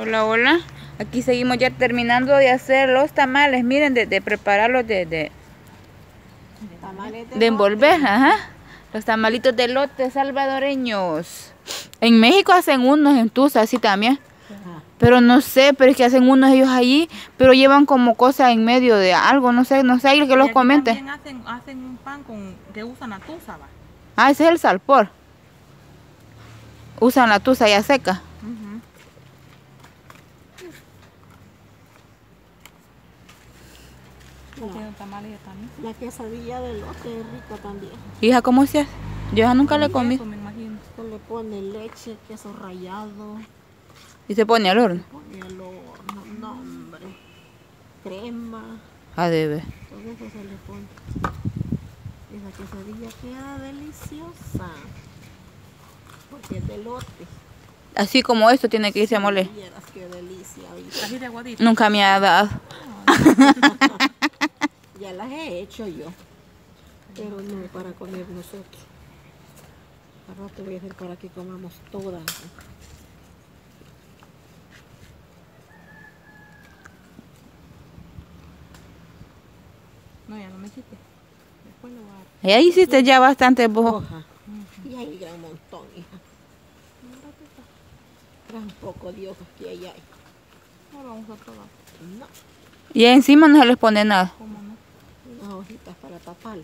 Hola, hola. Aquí seguimos ya terminando de hacer los tamales. Miren, de, de prepararlos de, de, Tamales de envolver. Ajá. Los tamalitos de lote salvadoreños. En México hacen unos en Tusa, así también. Ajá. Pero no sé, pero es que hacen unos ellos allí, pero llevan como cosa en medio de algo, no sé, no sé, alguien que los comente. También hacen, hacen un pan con, que usan la tusa, va. Ah, ese es el salpor. Usan la tusa ya seca. Tamales también. La quesadilla de lote es rica también. Hija, ¿cómo se hace? Yo ya nunca le comí. me imagino. Se le pone leche, queso rallado, Y se pone al horno. pone al horno, no hombre, crema, Ah, debe. todo eso se le pone. Esa quesadilla queda deliciosa. Porque es de lote. Así como esto tiene que irse a moler. Qué delicia. oíste. Así de aguadito. Nunca me ha dado. Ya las he hecho yo. Pero no para comer nosotros. Al rato voy a hacer para que comamos todas. No, ya no me hiciste. Después lo voy a dar. Y ahí hiciste ya bastante. Hoja. Y hay gran montón, hija. Gran poco de hojas que hay ahí. No vamos a probar. No, Y encima no se les pone nada. ¿Cómo no? Unas hojitas para tapar.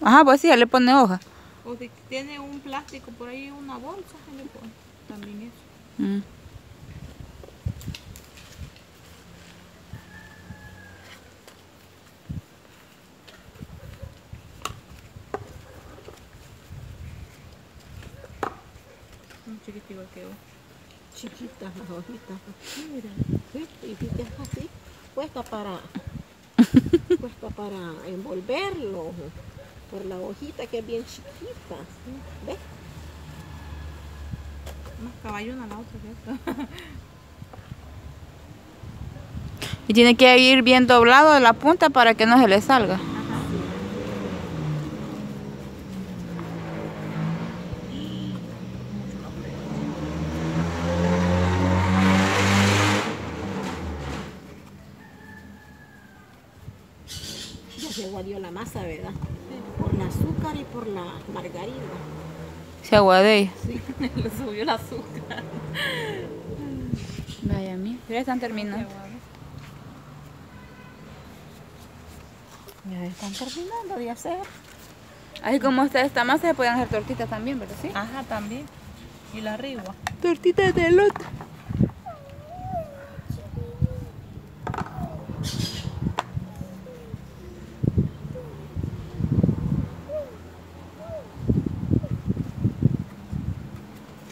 Ajá, pues sí, ya le pone hoja. O si tiene un plástico por ahí, una bolsa, se le pone. También eso. Mm. Un chiquitico que quedó. Chiquitas las hojitas. Mira, ¿sí? y así, puesta para, para envolverlo. Por la hojita que es bien chiquita. ¿sí? ¿Ves? Más caballona la otra que esta. Y tiene que ir bien doblado de la punta para que no se le salga. Ya se guadió la masa, ¿verdad? Por la azúcar y por la margarina. Se aguadea. le subió el azúcar. Vaya, mí. Ya están terminando. Ya están terminando de hacer. Así como está esta masa, se pueden hacer tortitas también, ¿verdad? Sí. Ajá, también. Y la rigua. Tortitas de lote.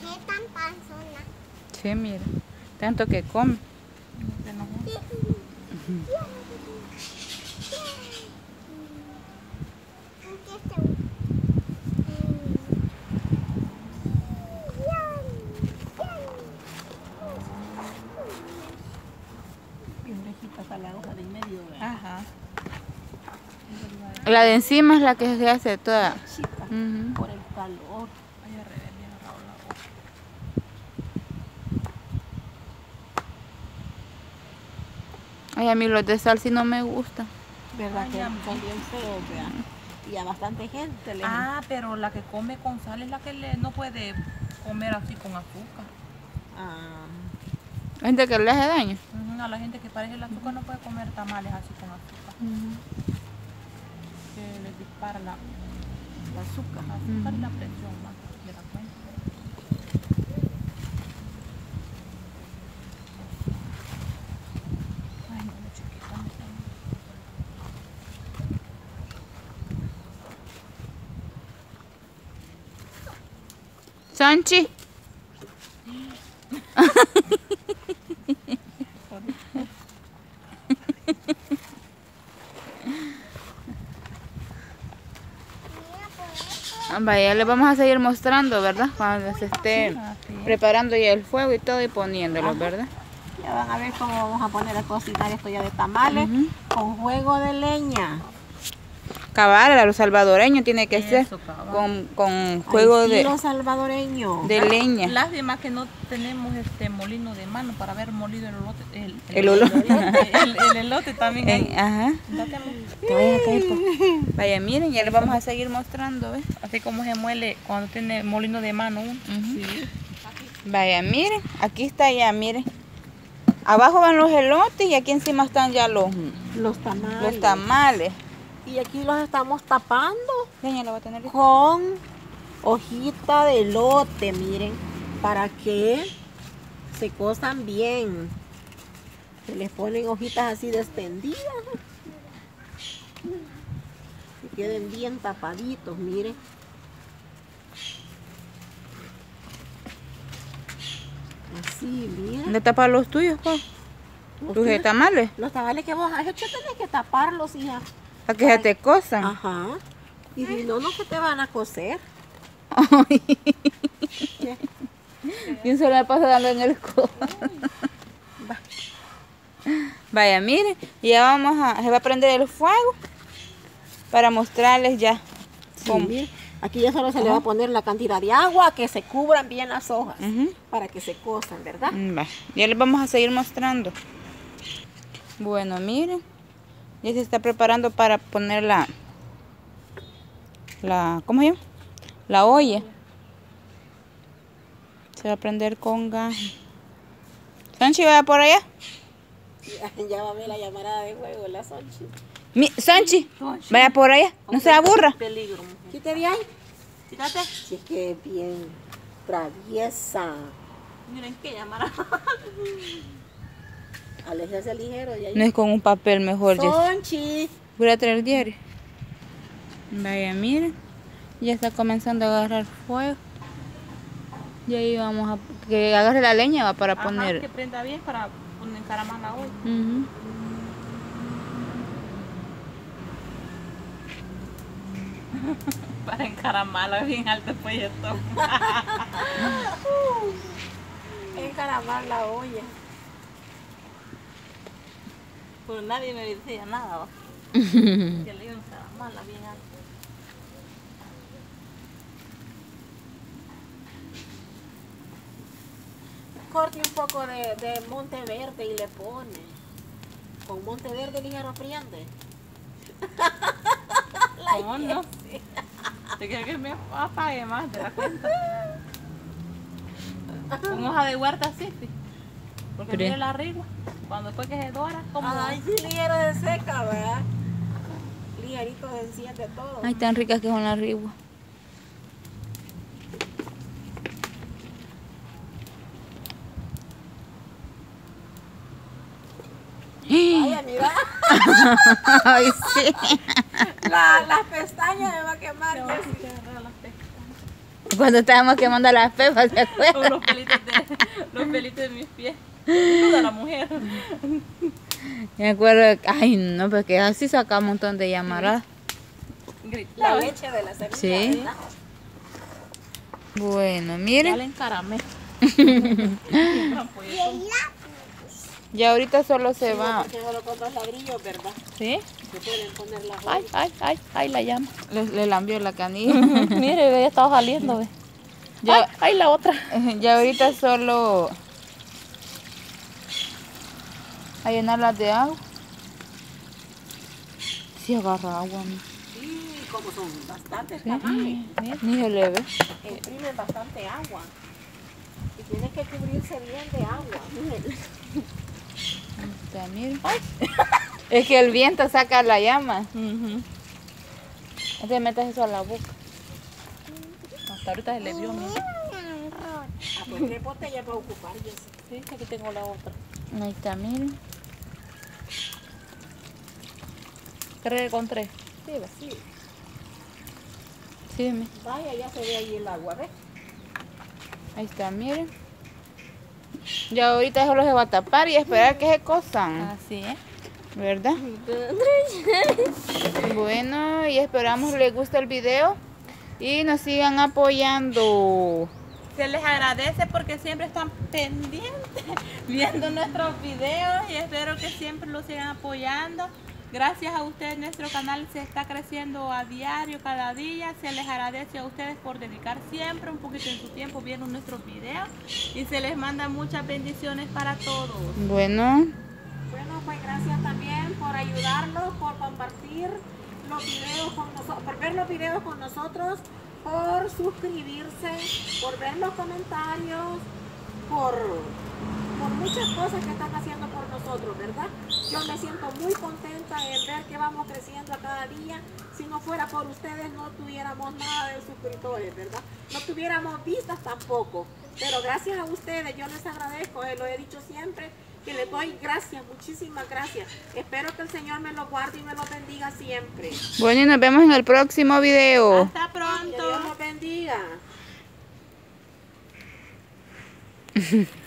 ¿Qué tan panzona? Sí, mira. Tanto que come. Se enojó. ¿Qué se Y orejita para la hoja de en medio, ¿verdad? Ajá. La de encima es la que se hace toda. Chica, Ujú. por el calor. Ay, al revés, bien agarrado la hoja. Ay, a mí los de sal sí no me gustan. ¿Verdad Ay, que. Y a bastante gente le Ah, pero la que come con sal es la que le, no puede comer así con azúcar. Ah, Gente que le hace daño. A la gente que parece el azúcar no puede comer tamales así con azúcar. Que les dispara la el azúcar. azúcar y la presión más de la cuenta. Ay, no, chiquita, me está- Sanchi. Vaya, les vamos a seguir mostrando, ¿verdad? Cuando se esté es. preparando ya el fuego y todo y poniéndolo, ¿verdad? Ya van a ver cómo vamos a poner a cocinar esto ya de tamales con juego de leña. Cabal, a los salvadoreños tiene que ser con, con juego Al de, salvadoreño. de leña. Lástima que no tenemos este molino de mano para haber molido el elote. El, El olor. El, el elote también. En- ahí. ajá. Te vaya a caer, po. Vaya, miren, ya les vamos a seguir mostrando, ¿ves? Así como se muele cuando tiene molino de mano. Vaya, miren, aquí está ya, miren. Abajo van los elotes y aquí encima están ya los, Los tamales. los tamales. Y aquí los estamos tapando la va a tener. con hojita de lote, miren, para que se cosan bien. Se les ponen hojitas así extendidas. Que queden bien tapaditos, miren. Así, miren. ¿Dónde tapan los tuyos, pa? Los ¿Tus tamales? Los tamales que vos has hecho tenés que taparlos, hija. Para que se te cosan. Ajá. Y si no, no que te van a coser. ¿Qué? Y un solo me pasa dando en el codo. Va. Vaya, miren, y ya vamos a, se va a prender el fuego para mostrarles ya. Sí, Aquí ya solo se le va a poner la cantidad de agua que se cubran bien las hojas para que se cosan, ¿verdad? Mm, Va, ya les vamos a seguir mostrando. Bueno, miren, ya se está preparando para poner la, la, ¿cómo se llama? La olla. Se va a prender con gas. Sanchi, vaya por allá. Ya va a ver la llamarada de juego, la Sonchi. Mi, Sanchi, vaya por allá. No se aburra. Peligro. mujer. Quite de ahí. Fíjate. Si es que es bien traviesa. Miren qué llamará. Aléjese ligero ahí. No es con un papel mejor. ya. Sonchi. Voy a traer el diario. Vaya, miren. Ya está comenzando a agarrar fuego. Y ahí vamos a... Que agarre la leña va para Ajá, poner... que prenda bien para poner encaramar la olla. Ujú. Para encaramarla bien alto pues esto. Encaramar la olla. Pero nadie me decía nada. que le iba a encaramarla bien alto. Corte un poco de, de monte verde y le pone. Con monte verde ligero friande. ¿Cómo no? ¿Te quieres que me apague más de la cuenta? Con hoja de huerta así, sí. Porque Pero- mire la rigua. Cuando después que se dora, como... Ay, sí, ligero de seca, ¿verdad? Ligerito se enciende todo. Ay, tan ricas que son las riguas. Vaya, mira, Ay, sí. la, las pestañas me va a quemar. Se va a las pestañas. Cuando estábamos quemando las pepas, ¿se acuerdan? los pelitos de, los pelitos de mis pies. Toda la mujer. Me acuerdo, que- ay, no, porque así saca un montón de llamaradas. La leche de la semilla. Sí. ¿verdad? Bueno, Ya miren, le encaramé. ya ahorita solo se Sí, va. Porque solo con dos ladrillos, ¿verdad? ¿Sí? Se pueden poner las Ay, ay, ay, ay, la llama. Le, le lambió la canilla. Mire, ya estaba saliendo, ve. Ya- Ay, ay, la otra. Ya ahorita solo a llenarlas de agua. Sí agarra agua, mi. Sí, como son bastantes tamales, ni se le ve. imprimen bastante agua. Y tienen que cubrirse bien de agua. Miren. Ahí está, miren. Es que el viento saca la llama. Ujú. No te metas eso a la boca. Hasta ahorita se le vio, mira. Ah, pues tres botellas para ocupar, Jessy. Sí, aquí tengo la otra. Ahí está, miren. Tres con tres. Sí, sí. Sí, mi. Vaya, ya se ve ahí el agua, ¿ves? Ahí está, miren. Ya ahorita solo se va a tapar y esperar que se cosan, Así, ¿eh? ¿verdad? Bueno, y esperamos les guste el video y nos sigan apoyando. Se les agradece porque siempre están pendientes viendo nuestros videos y espero que siempre los sigan apoyando Gracias a ustedes nuestro canal se está creciendo a diario, cada día. Se les agradece a ustedes por dedicar siempre un poquito de su tiempo viendo nuestros videos y se les manda muchas bendiciones para todos. Bueno. Bueno, pues gracias también por ayudarnos, por compartir los videos con nosotros, por ver los videos con nosotros, por suscribirse, por ver los comentarios, por, por muchas cosas que están haciendo por nosotros, ¿verdad? Yo me siento muy contenta en ver que vamos creciendo a cada día. Si no fuera por ustedes no tuviéramos nada de suscriptores, ¿verdad? No tuviéramos vistas tampoco. Pero gracias a ustedes, yo les agradezco, eh, lo he dicho siempre, que les doy gracias, muchísimas gracias. Espero que el Señor me lo guarde y me lo bendiga siempre. Bueno, y nos vemos en el próximo video. Hasta Que pronto. Dios los bendiga.